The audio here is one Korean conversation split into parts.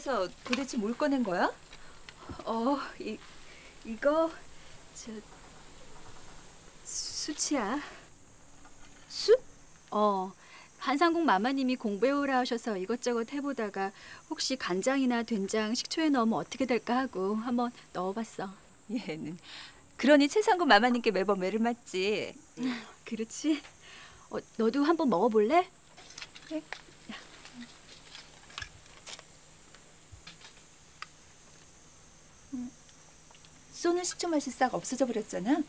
된장에서 도대체 뭘 꺼낸 거야? 어, 이, 이거, 저, 수치야. 수? 어, 한상국 마마님이 공부해오라 하셔서 이것저것 해보다가 혹시 간장이나 된장, 식초에 넣으면 어떻게 될까 하고 한번 넣어봤어. 얘는 그러니 최상구 마마님께 매번 매를 맞지. 그렇지? 어, 너도 한번 먹어볼래? 그 래. 쏘는 식초 맛이 싹 없어져 버렸잖아.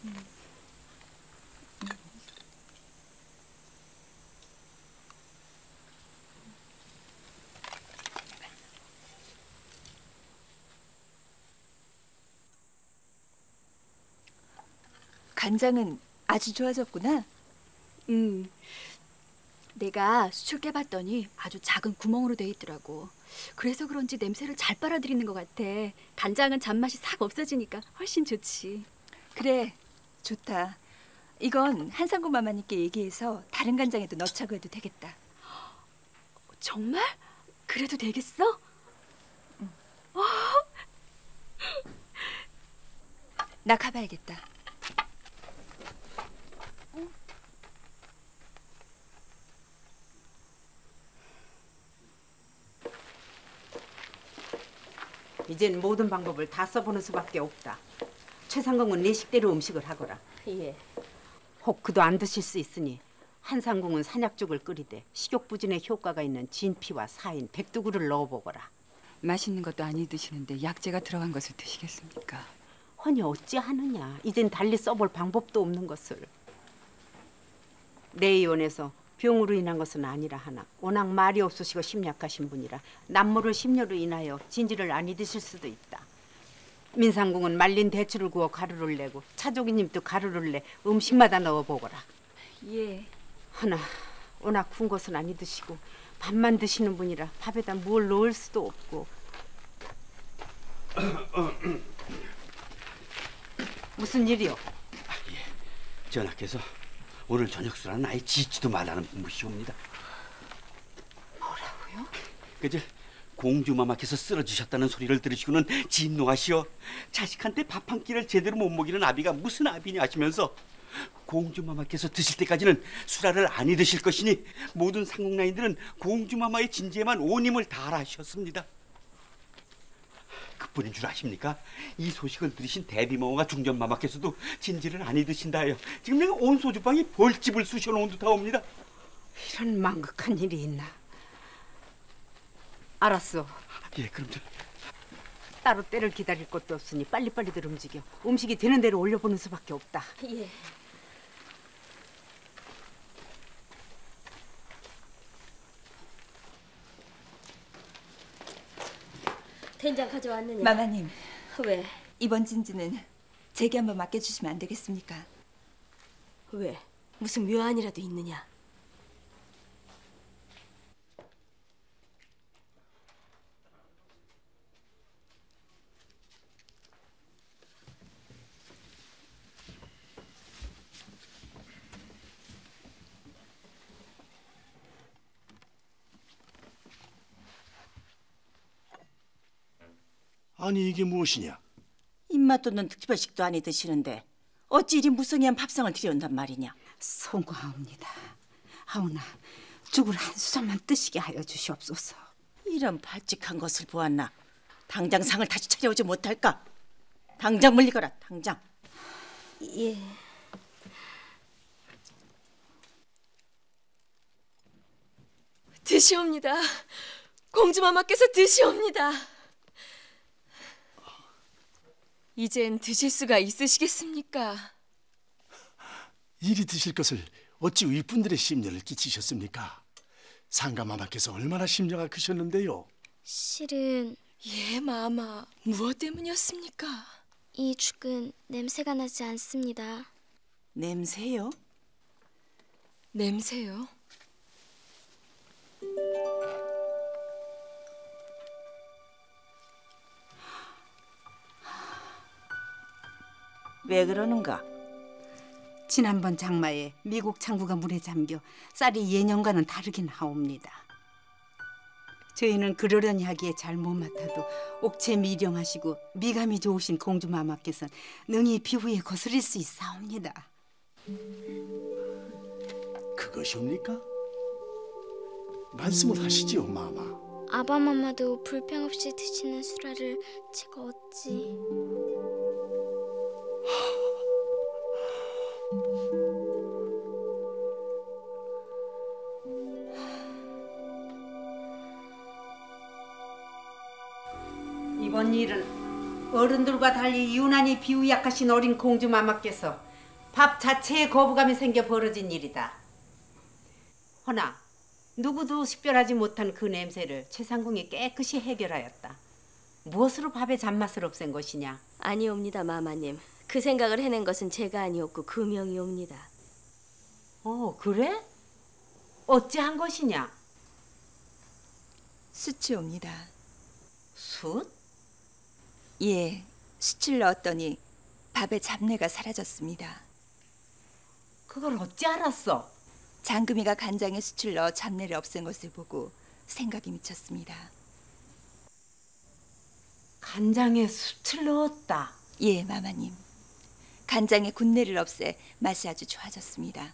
간장은 아주 좋아졌구나. 음. 내가 수출 깨봤더니 아주 작은 구멍으로 돼 있더라고. 그래서 그런지 냄새를 잘 빨아들이는 것 같아. 간장은 잔맛이 싹 없어지니까 훨씬 좋지. 그래, 좋다. 이건 한상구 마마님께 얘기해서 다른 간장에도 넣자고 해도 되겠다. 정말? 그래도 되겠어? 나 가봐야겠다. 이젠 모든 방법을 다 써보는 수밖에 없다. 최상공은 내 식대로 음식을 하거라. 예. 혹 그도 안 드실 수 있으니 한상공은 산약죽을 끓이되 식욕부진에 효과가 있는 진피와 사인, 백두구를 넣어보거라. 맛있는 것도 아니 드시는데 약재가 들어간 것을 드시겠습니까? 허니 어찌 하느냐. 이젠 달리 써볼 방법도 없는 것을. 내 의원에서 병으로 인한 것은 아니라 하나 워낙 말이 없으시고 심약하신 분이라 남모를 심려로 인하여 진지를 안 잊으실 수도 있다. 민상궁은 말린 대추를 구워 가루를 내고 차조기님도 가루를 내 음식마다 넣어보거라. 예. 하나 워낙 군 것은 아니 드시고 밥만 드시는 분이라 밥에다 뭘 넣을 수도 없고 무슨 일이요? 전하께서 오늘 저녁 술은 아예 지지도 말라는 분이시옵니다. 뭐라고요? 그제 공주마마께서 쓰러지셨다는 소리를 들으시고는 진노하시어 자식한테 밥 한 끼를 제대로 못 먹이는 아비가 무슨 아비냐 하시면서 공주마마께서 드실 때까지는 수라를 아니 드실 것이니 모든 상국라인들은 공주마마의 진지에만 온 힘을 다하라 하셨습니다. 그뿐인 줄 아십니까? 이 소식을 들으신 대비마마가 중전마마께서도 진지를 아니 드신다 하여 지금 내가 온 소주방이 벌집을 쑤셔놓은 듯하옵니다. 이런 망극한 일이 있나? 알았어. 예, 그럼 저 따로 때를 기다릴 것도 없으니 빨리빨리들 움직여. 음식이 되는 대로 올려보는 수밖에 없다. 예. 된장 가져왔느냐? 마마님, 왜? 이번 진지는 제게 한번 맡겨주시면 안 되겠습니까? 왜? 무슨 묘안이라도 있느냐? 아니 이게 무엇이냐? 입맛 돋는 특별식도 아니 드시는데 어찌 이리 무성의한 밥상을 들여온단 말이냐? 송구하옵니다. 하오나 죽을 한 수저만 뜨시게 하여 주시옵소서. 이런 발칙한 것을 보았나? 당장 상을 다시 차려오지 못할까? 당장 물리거라, 당장. 예. 드시옵니다. 공주마마께서 드시옵니다. 이젠 드실 수가 있으시겠습니까? 이리 드실 것을 어찌 윗분들의 심려를 끼치셨습니까? 상가 마마께서 얼마나 심려가 크셨는데요. 실은 예, 마마. 무엇 때문이었습니까? 이 죽은 냄새가 나지 않습니다. 냄새요? 냄새요? 왜 그러는가? 지난번 장마에 미국 창구가 물에 잠겨 쌀이 예년과는 다르긴 하옵니다. 저희는 그러려니 하기에 잘 못 맡아도 옥체 미령하시고 미감이 좋으신 공주마마께서는 능히 비후에 거스릴 수 있사옵니다. 그것이옵니까? 말씀을 하시지요, 마마. 아바 마마도 불평 없이 드시는 수라를 제가 어찌 어른들과 달리 유난히 비위 약하신 어린 공주마마께서 밥 자체에 거부감이 생겨 벌어진 일이다. 허나 누구도 식별하지 못한 그 냄새를 최상궁이 깨끗이 해결하였다. 무엇으로 밥의 잔맛을 없앤 것이냐? 아니옵니다, 마마님. 그 생각을 해낸 것은 제가 아니었고 금영이옵니다. 어, 그래? 어찌한 것이냐? 수치옵니다. 숯? 예, 숯을 넣었더니 밥에 잡내가 사라졌습니다. 그걸 어찌 알았어? 장금이가 간장에 숯을 넣어 잡내를 없앤 것을 보고 생각이 미쳤습니다. 간장에 숯을 넣었다. 예, 마마님. 간장의 군내를 없애 맛이 아주 좋아졌습니다.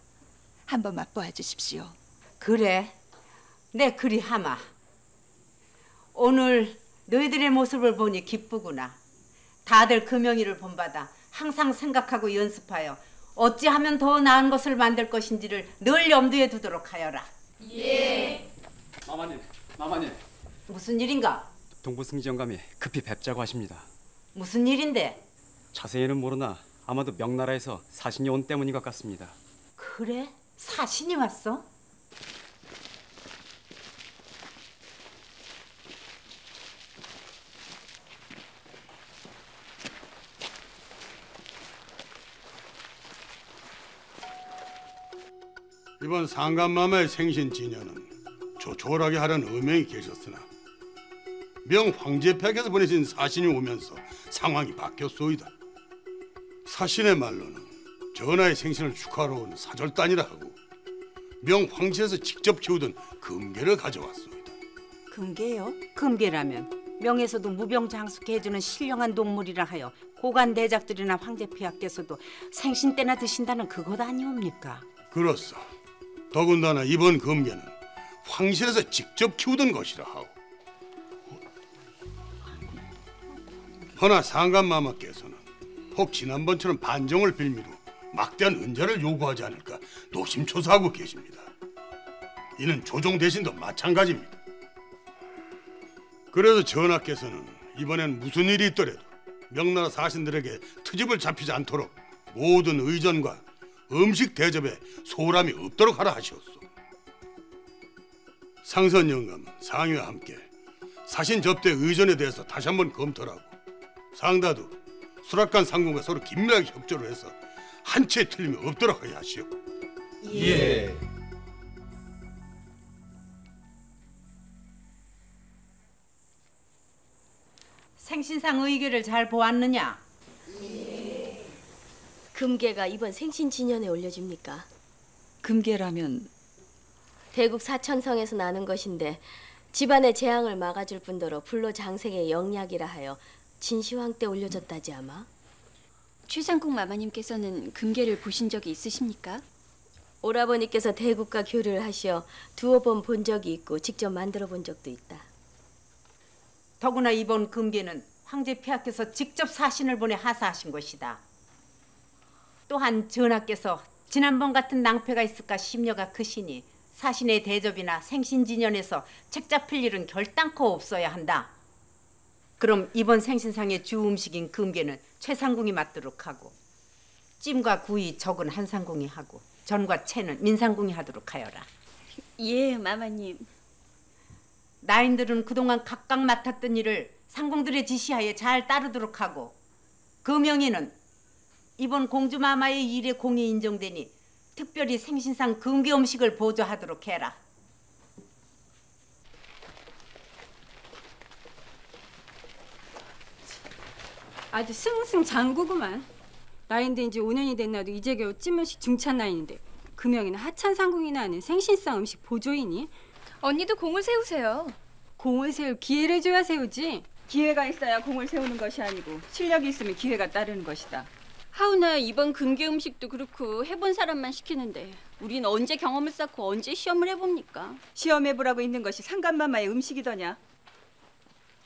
한번 맛보아 주십시오. 그래, 내 그리 하마. 오늘 너희들의 모습을 보니 기쁘구나. 다들 금영이를 본받아 항상 생각하고 연습하여 어찌하면 더 나은 것을 만들 것인지를 늘 염두에 두도록 하여라. 마마님, 마마님. 무슨 일인가? 동부승지 영감이 급히 뵙자고 하십니다. 무슨 일인데? 자세히는 모르나 아마도 명나라에서 사신이 온 때문인 것 같습니다. 그래? 사신이 왔어? 이번 상감마마의 생신 진여는 조촐하게 하려는 의명이 계셨으나 명 황제폐하께서 보내신 사신이 오면서 상황이 바뀌었소이다. 사신의 말로는 전하의 생신을 축하하러 온 사절단이라 하고 명 황제에서 직접 키우던 금괴를 가져왔소이다. 금괴요? 금괴라면 명에서도 무병장수케 해주는 신령한 동물이라 하여 고관 대작들이나 황제 폐하께서도 생신 때나 드신다는 그것 아니옵니까? 그렇소. 더군다나 이번 금괴는 황실에서 직접 키우던 것이라 하오. 허나 상감마마께서는 혹 지난번처럼 반정을 빌미로 막대한 은자를 요구하지 않을까 노심초사하고 계십니다. 이는 조종 대신도 마찬가지입니다. 그래서 전하께서는 이번엔 무슨 일이 있더라도 명나라 사신들에게 트집을 잡히지 않도록 모든 의전과 음식 대접에 소홀함이 없도록 하라 하시었소. 상선 영감은 상의와 함께 사신 접대 의전에 대해서 다시 한번 검토를 하고 상다도 수락관 상공과 서로 긴밀하게 협조를 해서 한채 틀림이 없도록 하게 하시오. 예. 생신상 의궤를 잘 보았느냐? 금괴가 이번 생신 진연에 올려줍니까? 금괴라면 대국 사천성에서 나는 것인데 집안의 재앙을 막아줄 뿐더러 불로 장생의 영약이라 하여 진시황 때 올려졌다지 아마. 최상국 마마님께서는 금괴를 보신 적이 있으십니까? 오라버니께서 대국과 교류를 하시어 두어 번 본 적이 있고 직접 만들어 본 적도 있다. 더구나 이번 금괴는 황제 폐하께서 직접 사신을 보내 하사하신 것이다. 또한 전하께서 지난번 같은 낭패가 있을까 심려가 크시니 사신의 대접이나 생신진연에서 책 잡힐 일은 결단코 없어야 한다. 그럼 이번 생신상의 주 음식인 금괴는 최상궁이 맡도록 하고 찜과 구이 적은 한상궁이 하고 전과 채는 민상궁이 하도록 하여라. 예, 마마님. 나인들은 그동안 각각 맡았던 일을 상궁들의 지시하에 잘 따르도록 하고 금영이는 이번 공주마마의 일에 공이 인정되니 특별히 생신상 금괴 음식을 보조하도록 해라. 아주 승승장구구만. 나이인데 이제 5년이 된 나도 이제 겨우 찜음식 중찬 나이인데 금영이는 하찬 상궁이나 하는 생신상 음식 보조이니? 언니도 공을 세우세요. 공을 세울 기회를 줘야 세우지. 기회가 있어야 공을 세우는 것이 아니고 실력이 있으면 기회가 따르는 것이다. 하우나 이번 금괴 음식도 그렇고 해본 사람만 시키는데 우린 언제 경험을 쌓고 언제 시험을 해봅니까? 시험해보라고 있는 것이 상간마마의 음식이더냐?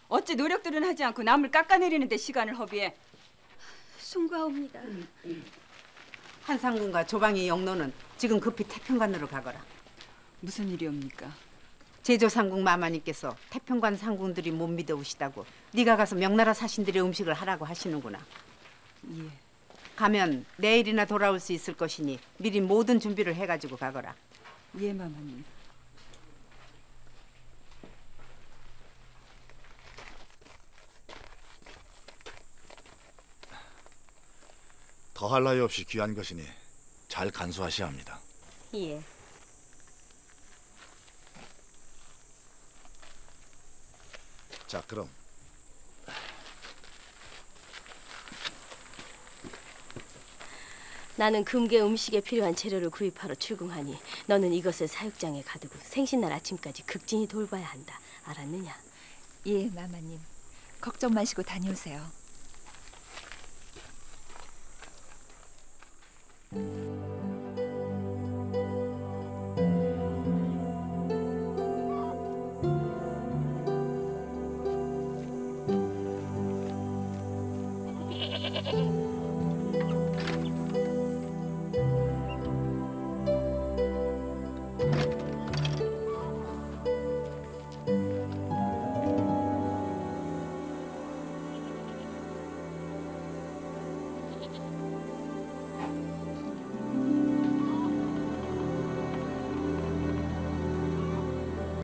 어찌 노력들은 하지 않고 남을 깎아내리는 데 시간을 허비해? 송구하옵니다. 한상군과 조방의 영노는 지금 급히 태평관으로 가거라. 무슨 일이옵니까? 제조상궁 마마님께서 태평관 상궁들이 못 믿어오시다고 네가 가서 명나라 사신들의 음식을 하라고 하시는구나. 예. 가면 내일이나 돌아올 수 있을 것이니 미리 모든 준비를 해가지고 가거라. 예, 마마님. 더할 나위 없이 귀한 것이니 잘 간수하셔야 합니다. 예. 자, 그럼 나는 금괴 음식에 필요한 재료를 구입하러 출궁하니 너는 이것을 사육장에 가두고 생신날 아침까지 극진히 돌봐야 한다. 알았느냐? 예, 마마님. 걱정 마시고 다녀오세요.